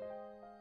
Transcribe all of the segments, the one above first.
Música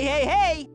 Hey, hey,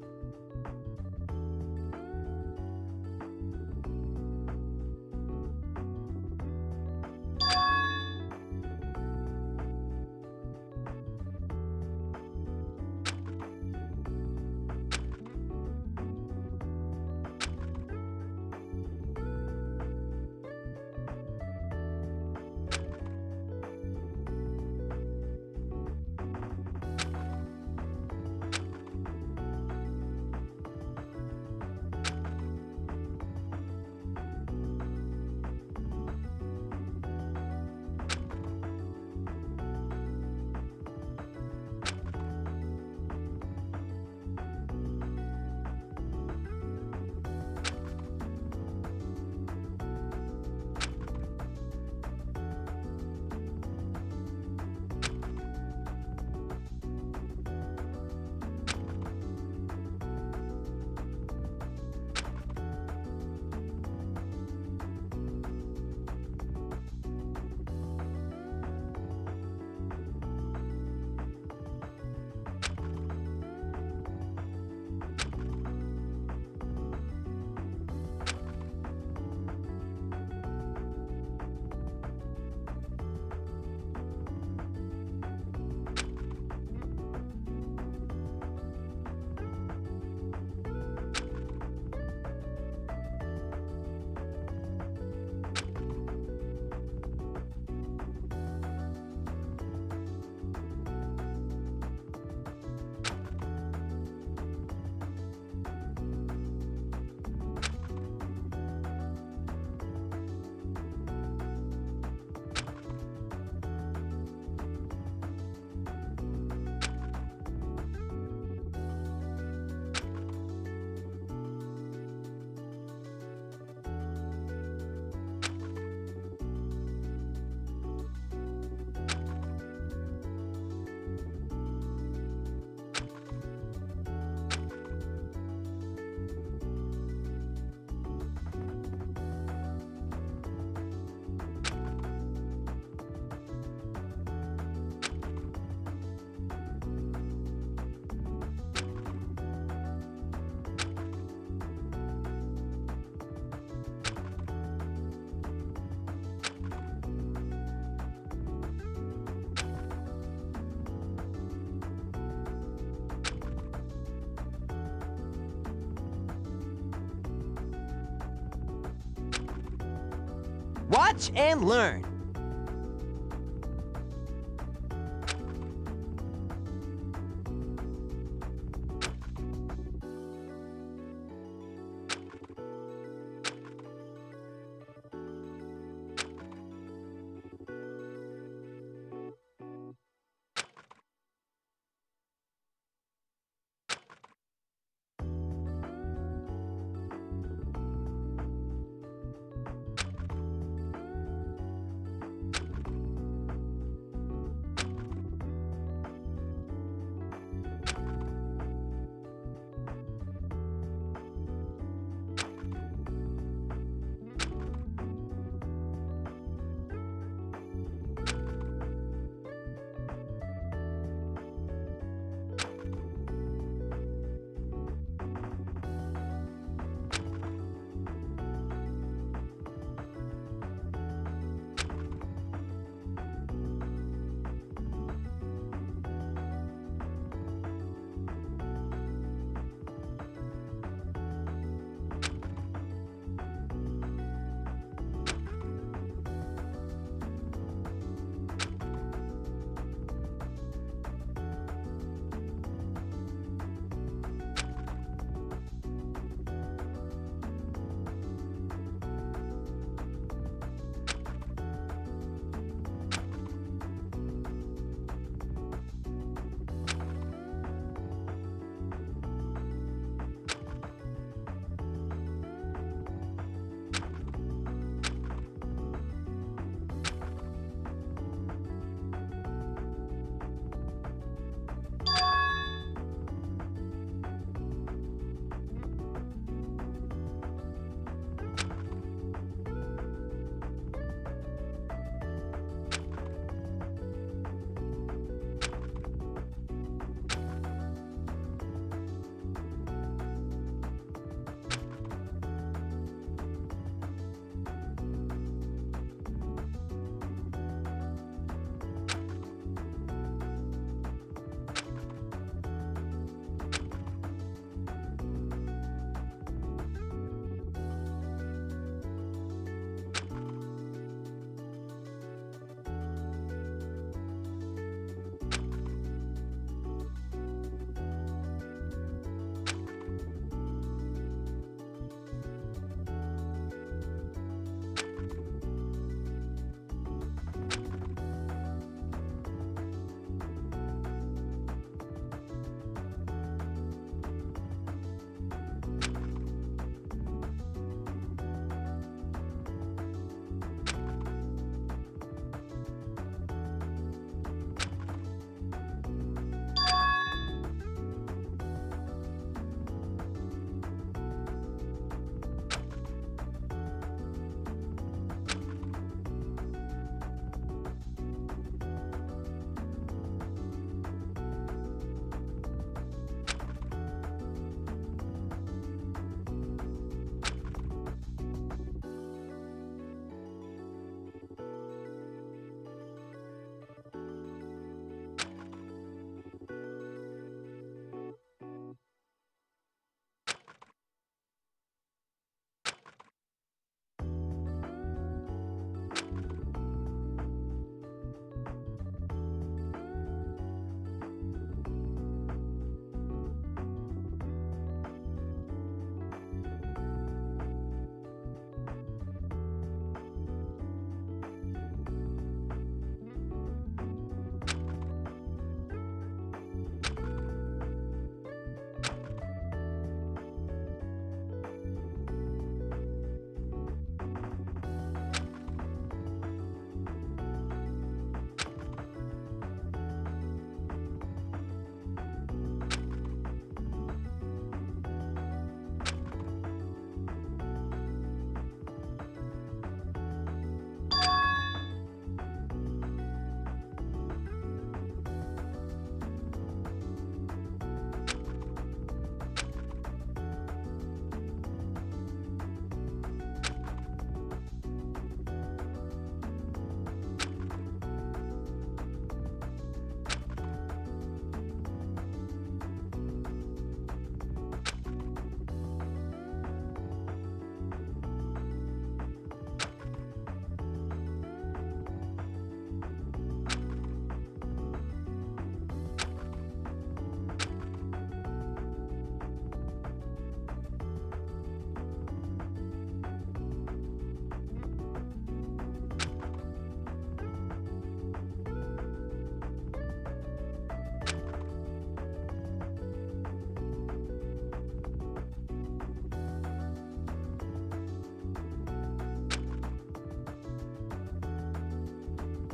Watch and learn.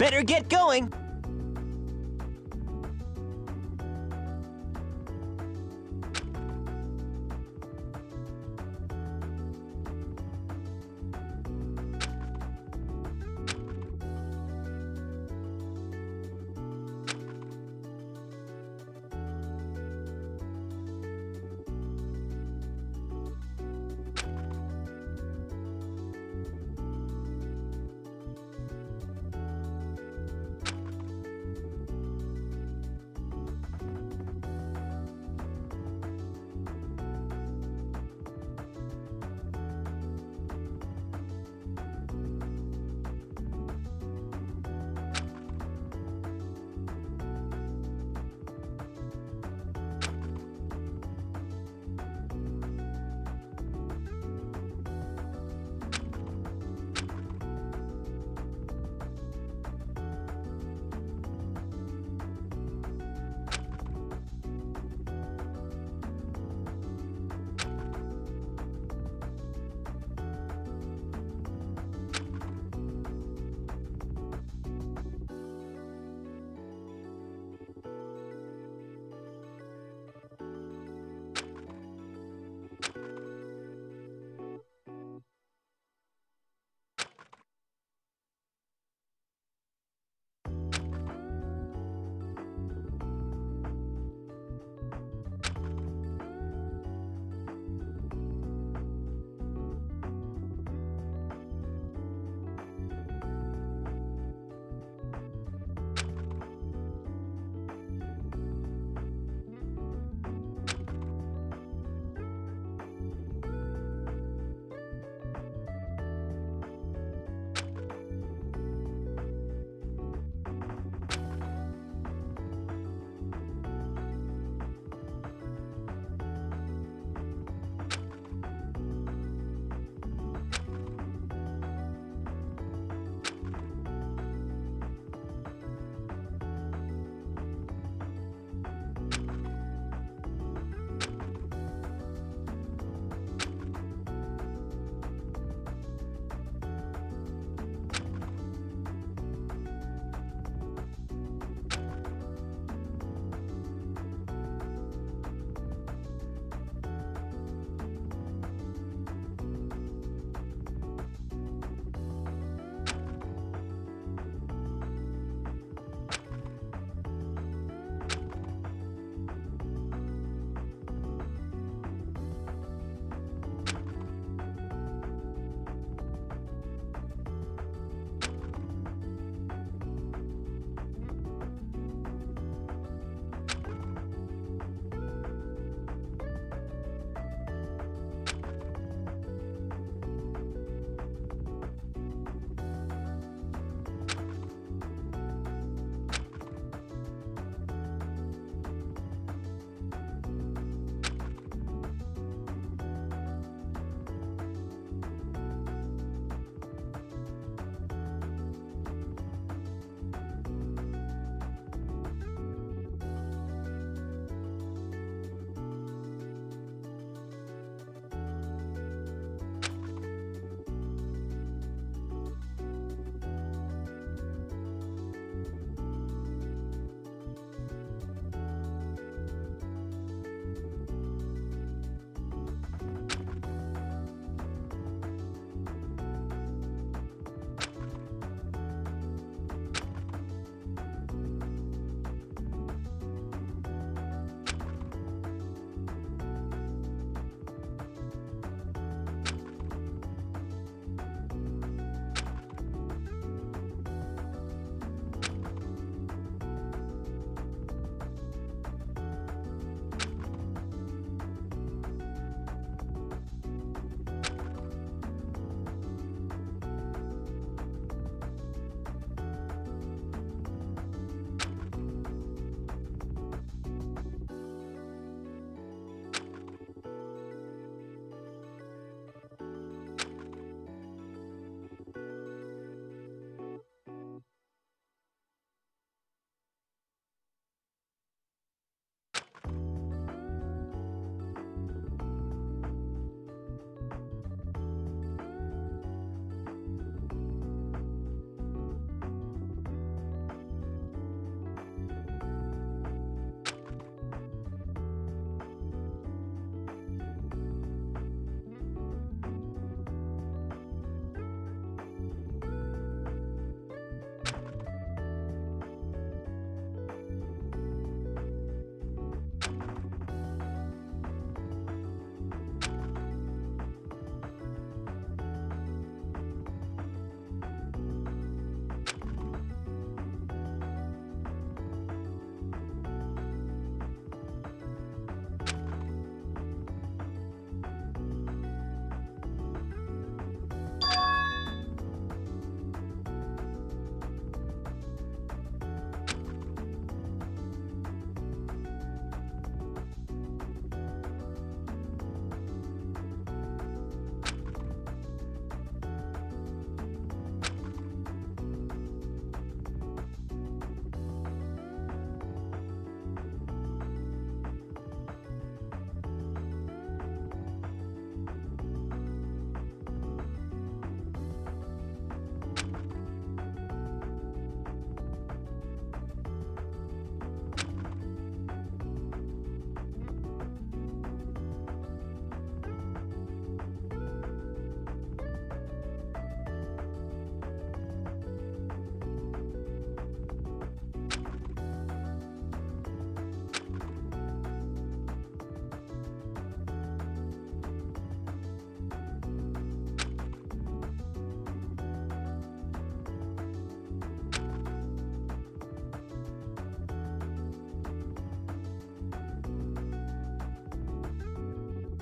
Better get going.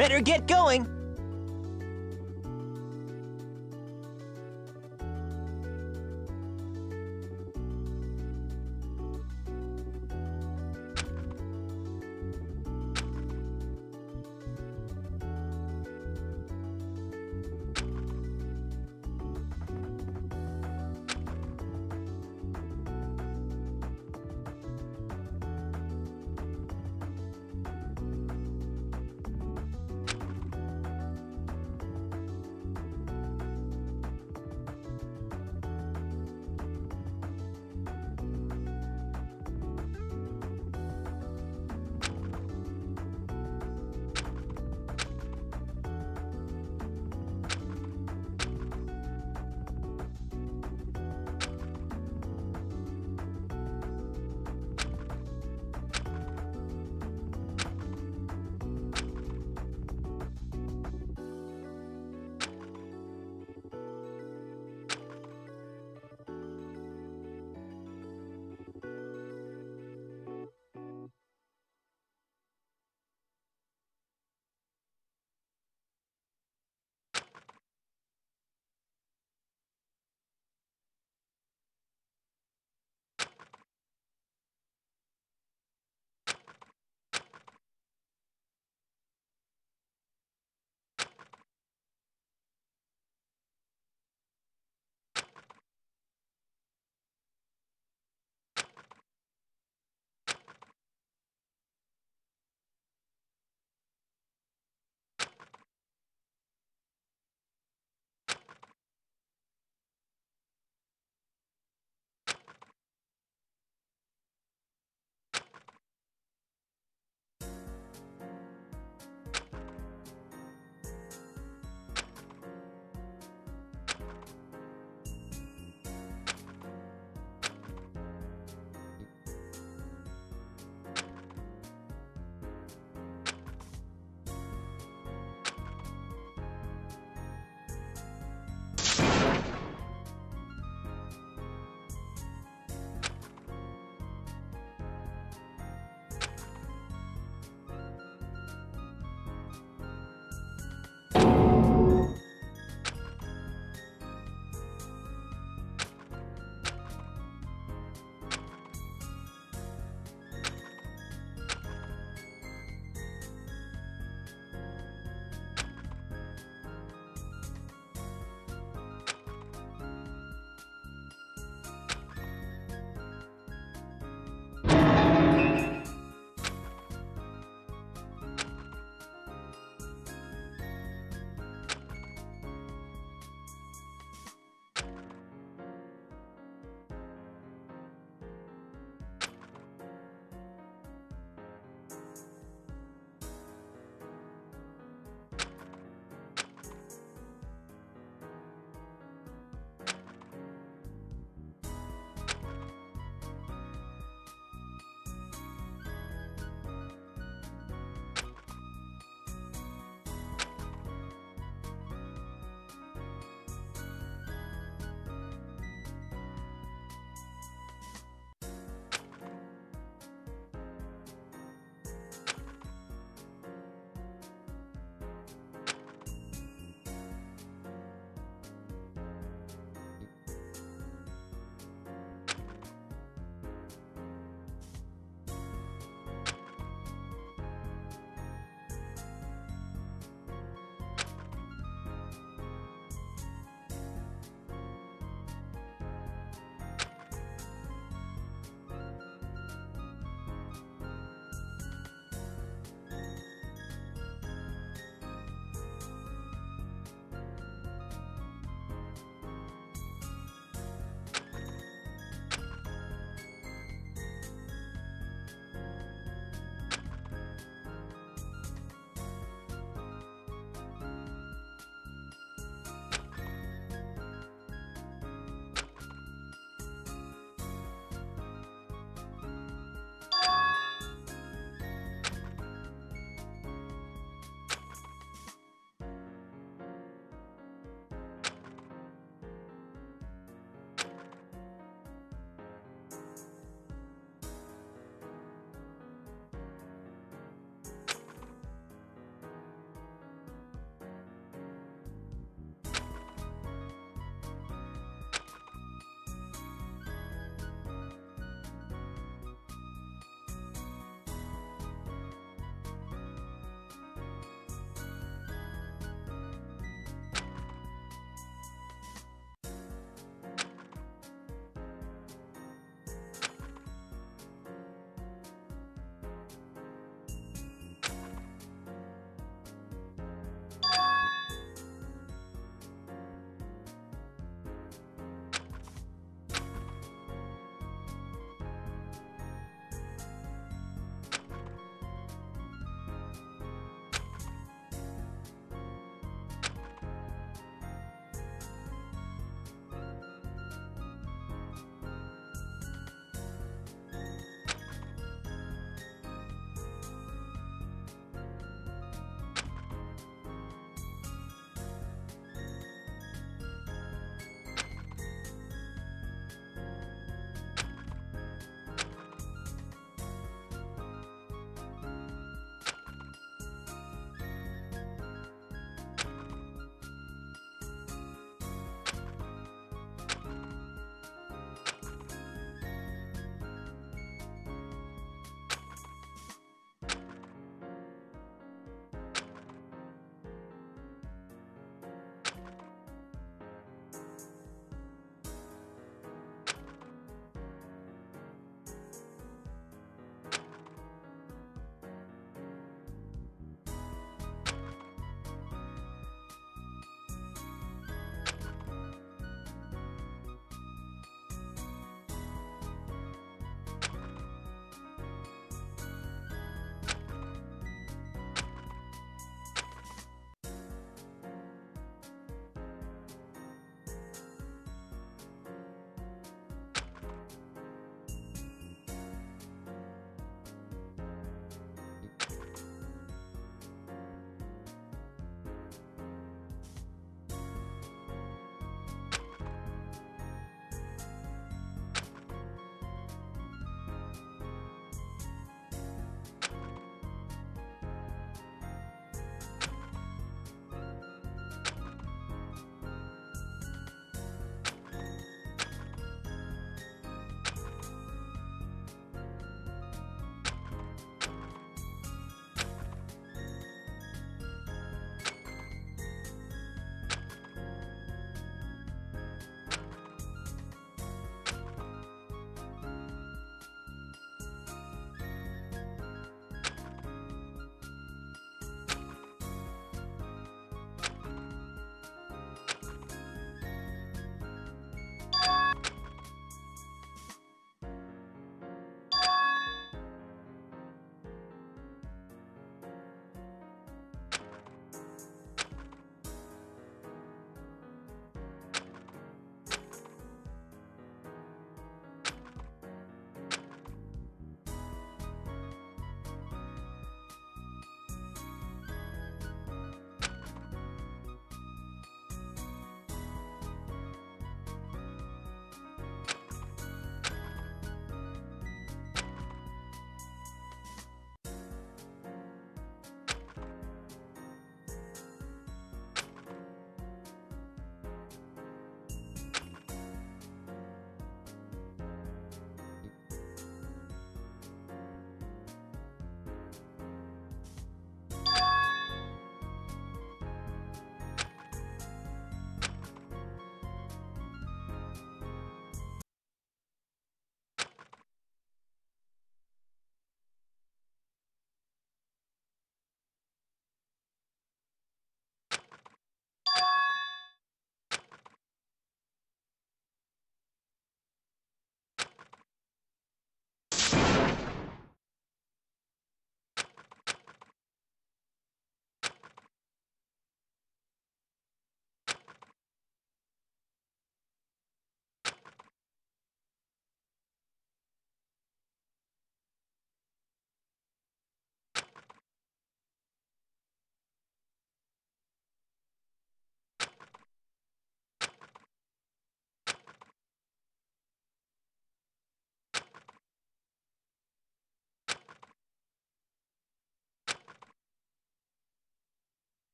Better get going.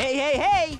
Hey, hey, hey!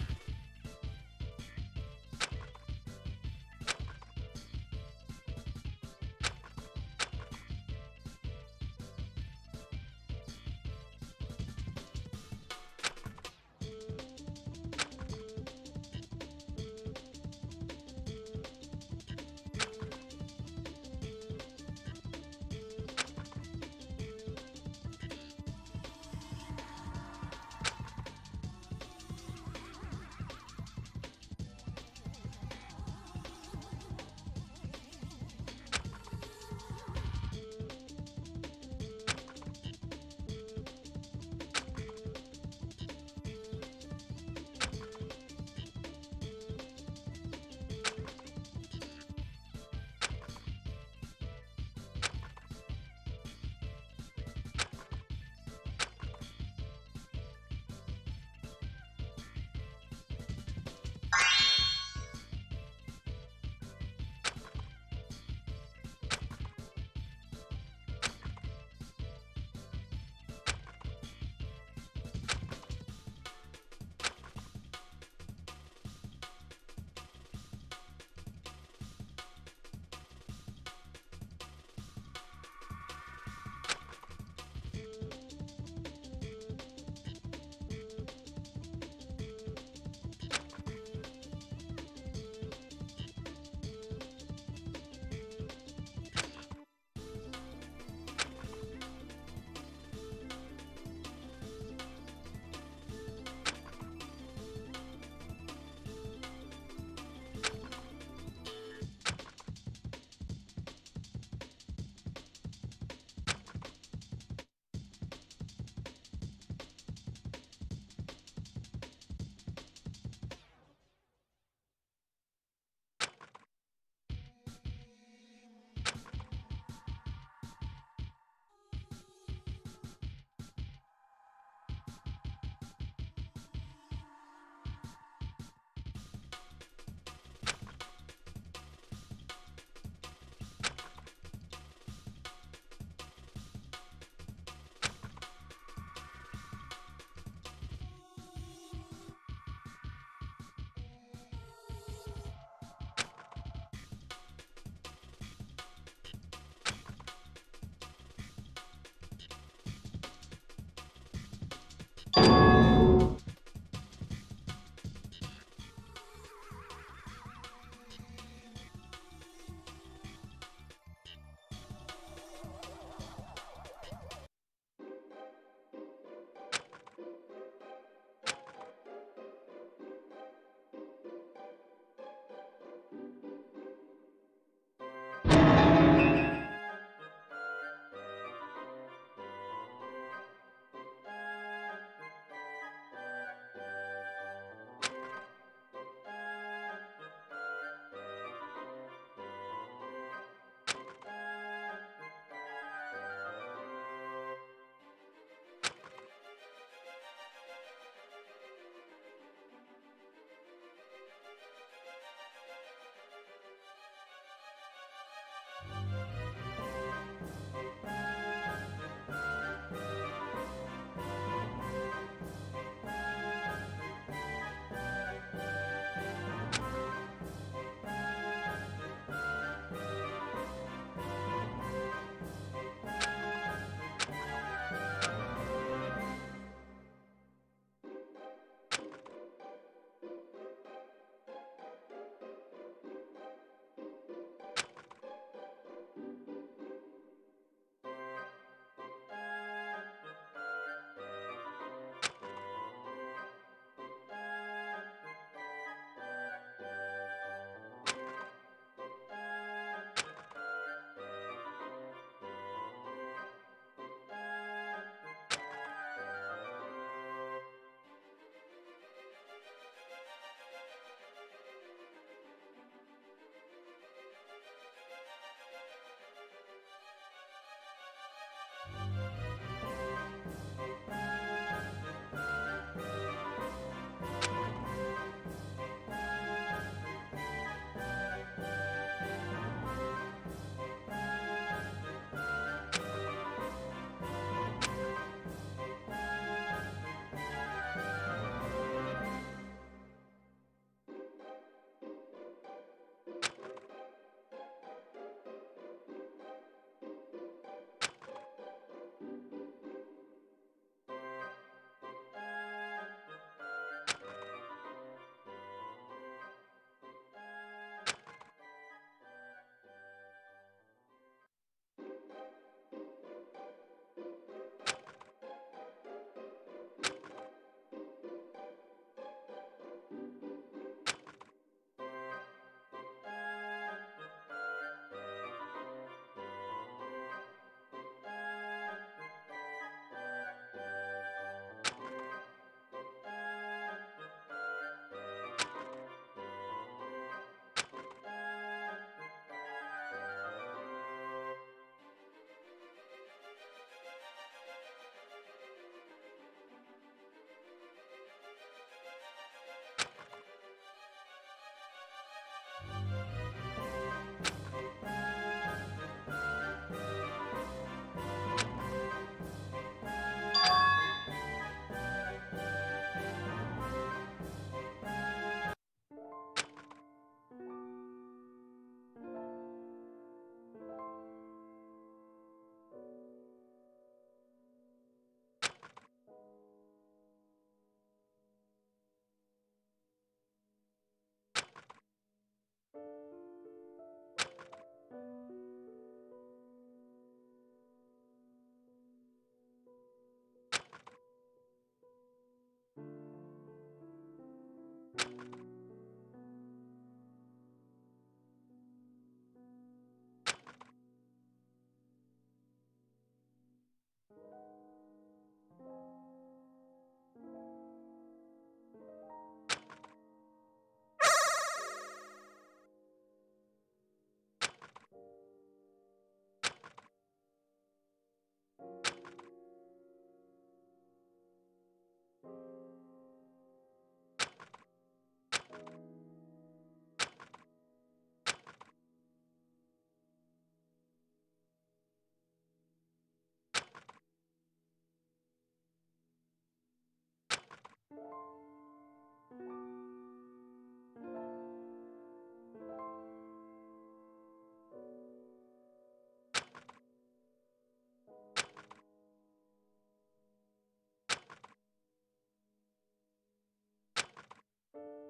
you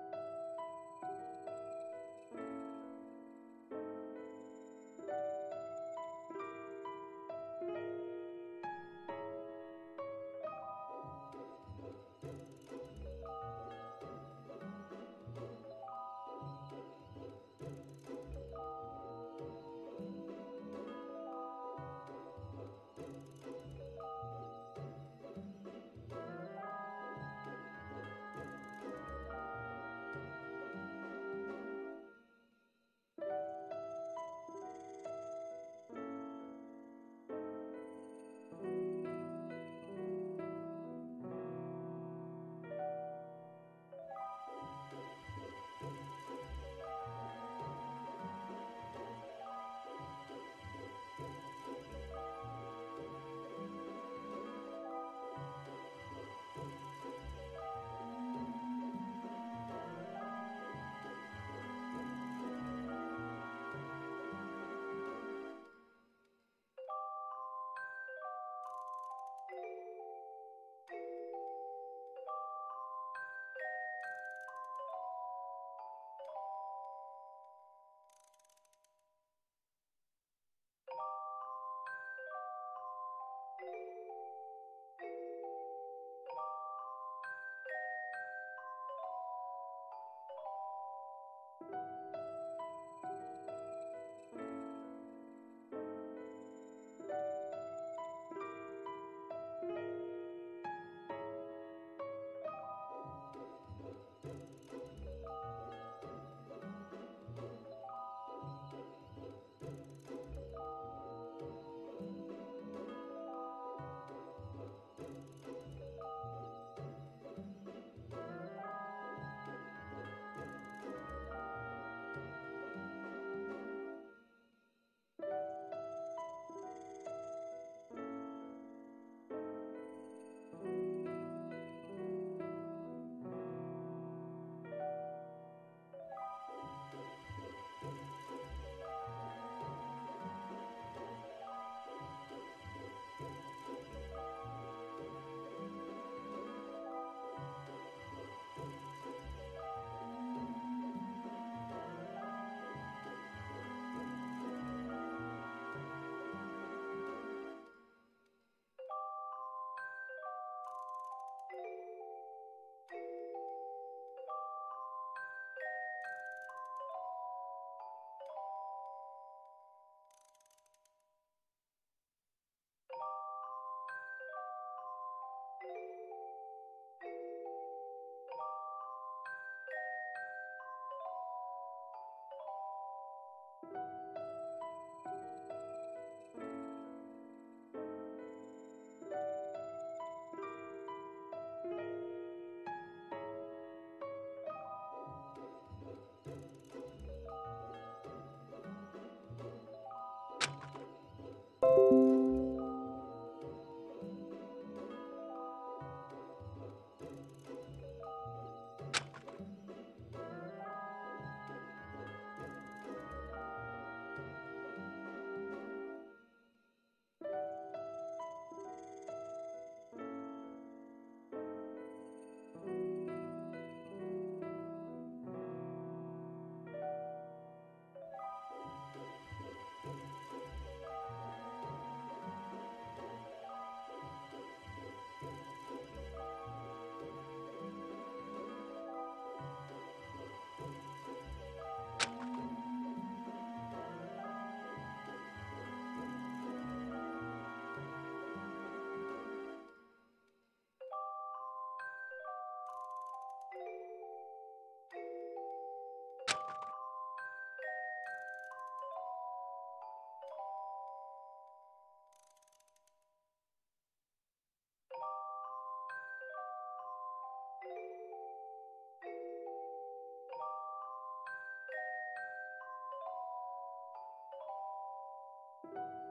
you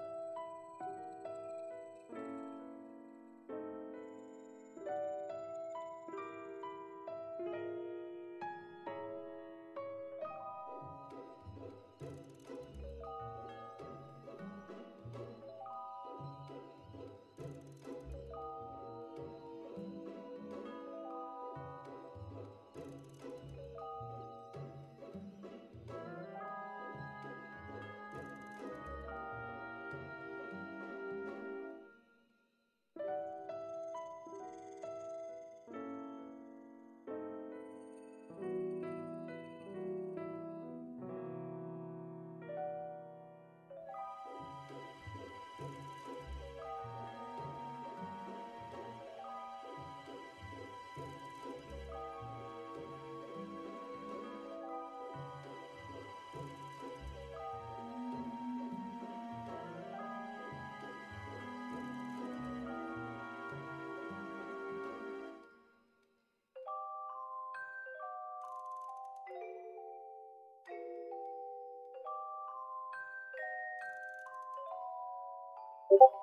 you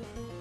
thank you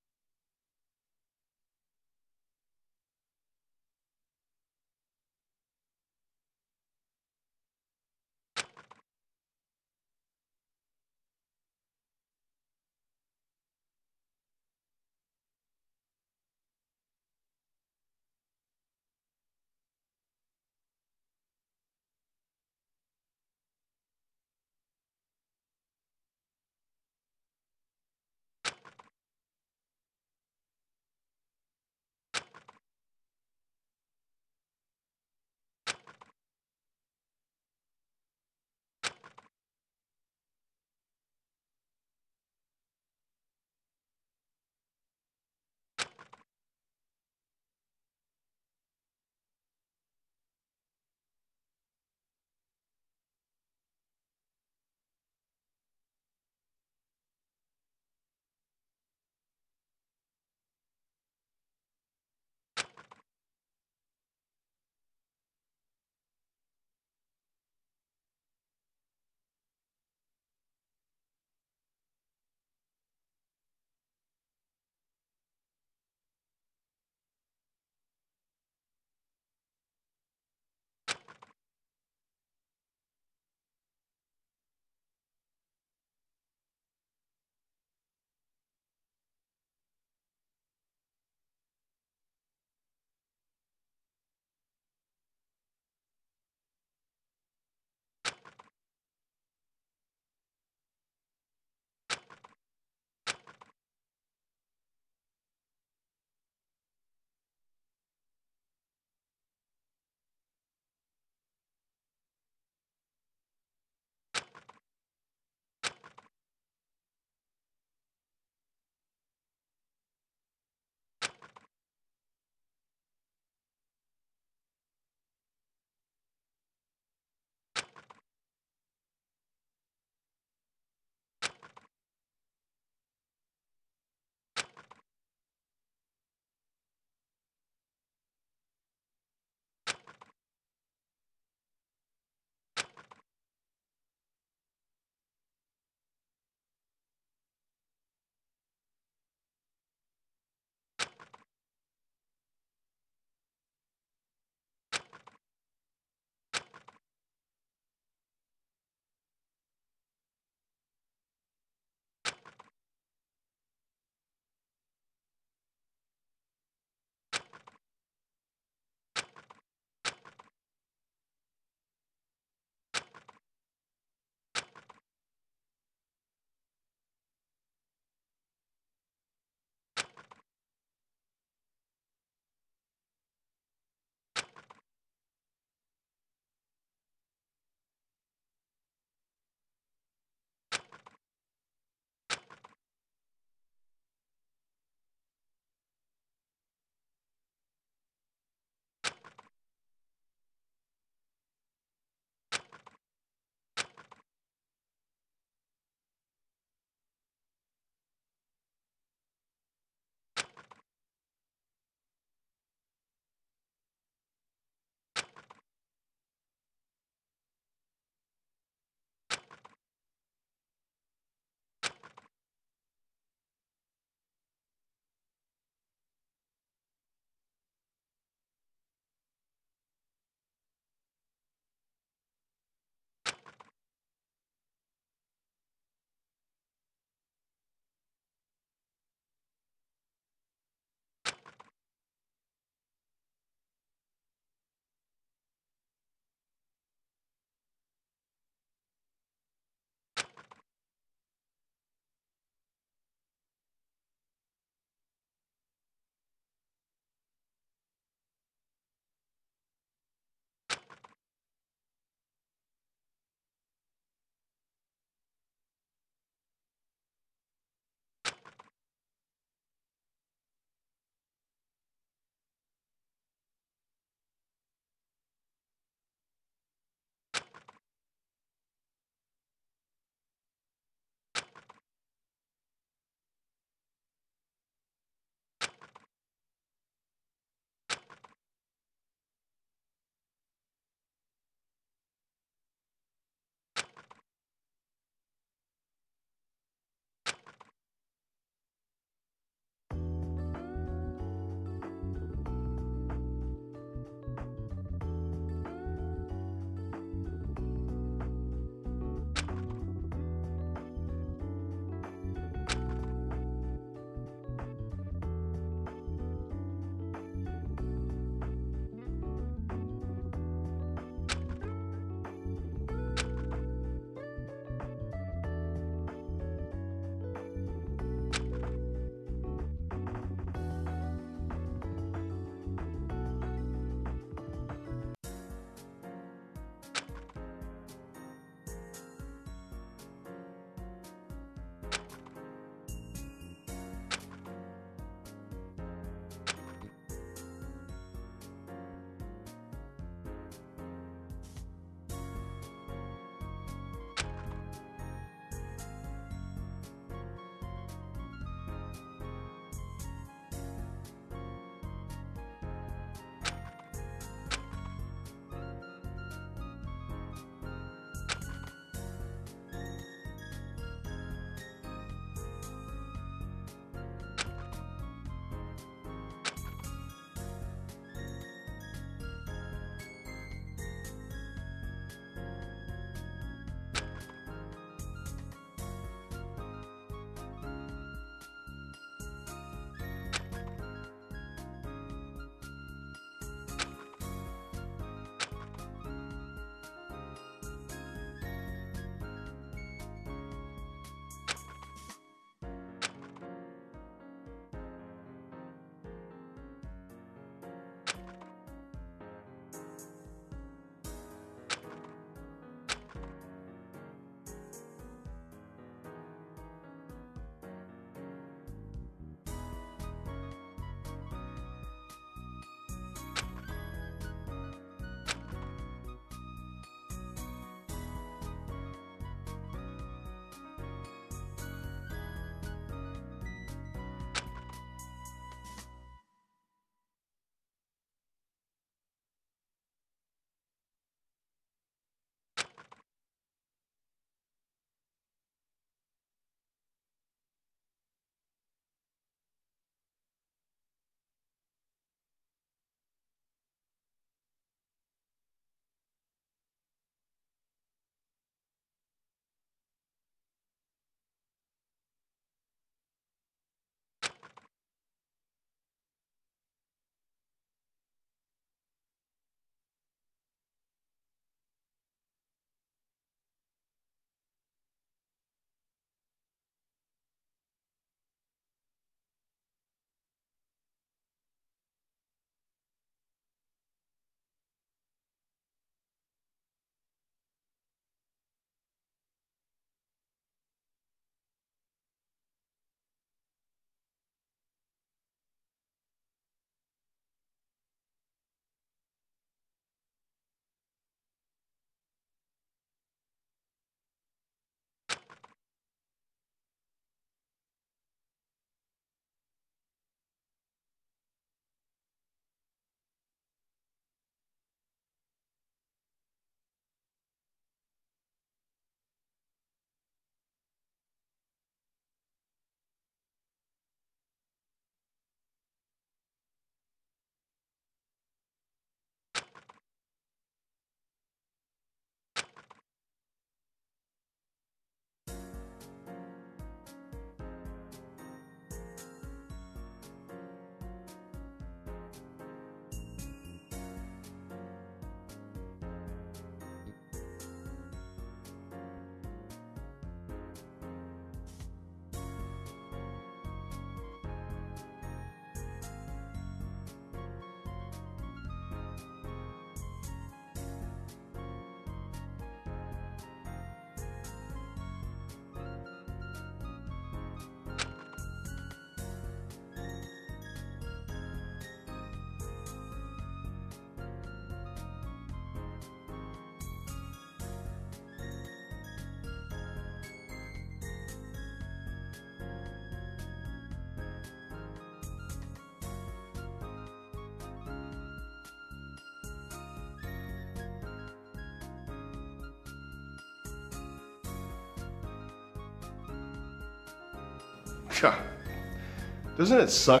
Doesn't it suck?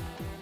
Yeah.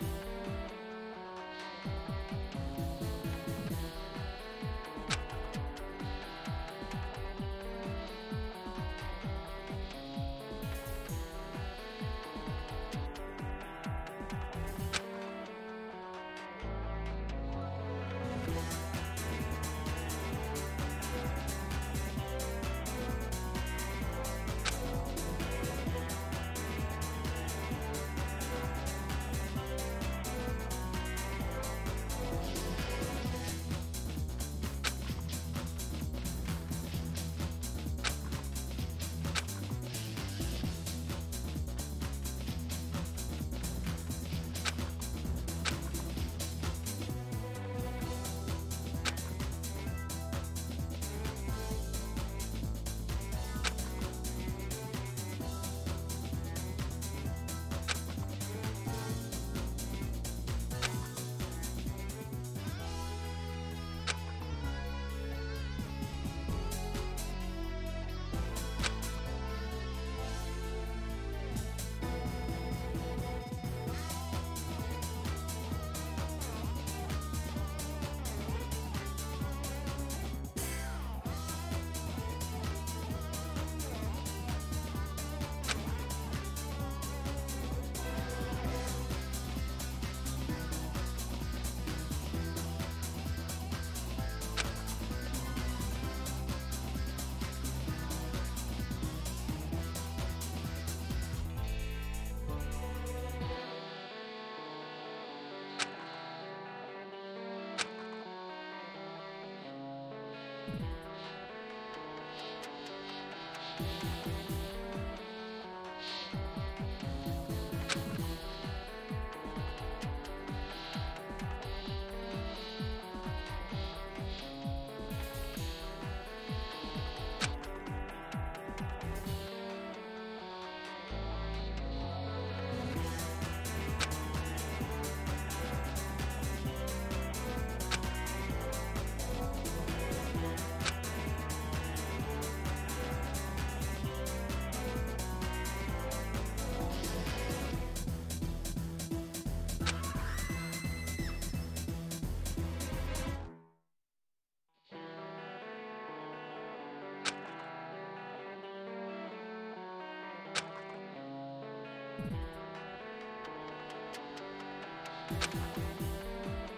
えっ?